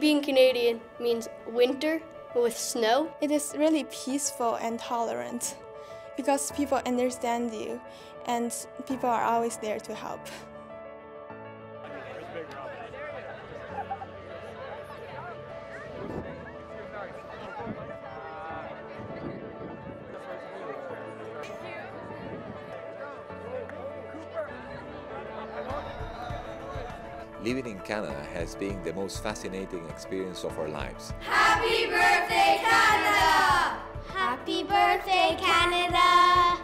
Being Canadian means winter with snow. It is really peaceful and tolerant because people understand you and people are always there to help. Living in Canada has been the most fascinating experience of our lives. Happy birthday, Canada! Happy birthday, Canada!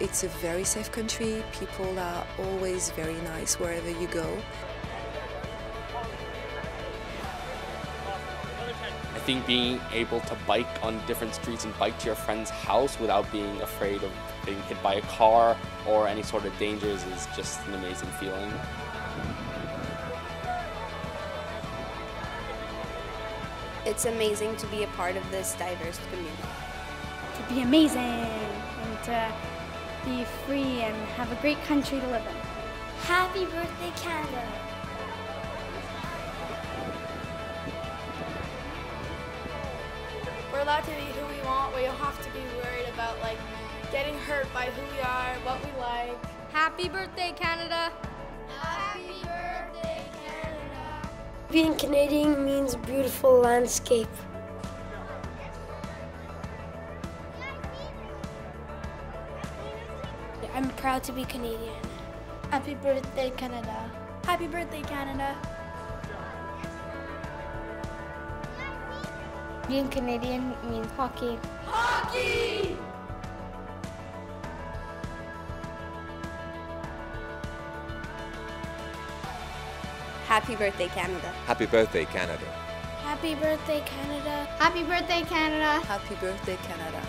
It's a very safe country. People are always very nice wherever you go. Think being able to bike on different streets and bike to your friend's house without being afraid of being hit by a car or any sort of dangers is just an amazing feeling. It's amazing to be a part of this diverse community. To be amazing and to be free and have a great country to live in. Happy birthday, Canada! Allowed to be who we want. We don't have to be worried about like getting hurt by who we are, what we like. Happy birthday, Canada! Happy birthday, Canada! Being Canadian means beautiful landscape. I'm proud to be Canadian. Happy birthday, Canada. Happy birthday, Canada. Being Canadian means hockey. Hockey! Happy birthday, Canada. Happy birthday, Canada. Happy birthday, Canada. Happy birthday, Canada. Happy birthday, Canada.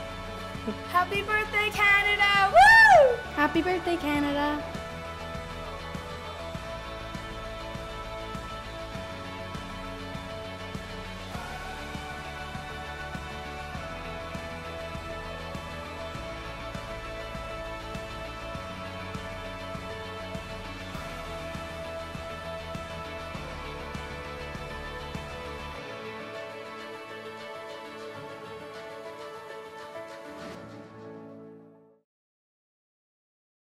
Happy birthday, Canada! Woo! Happy birthday, Canada.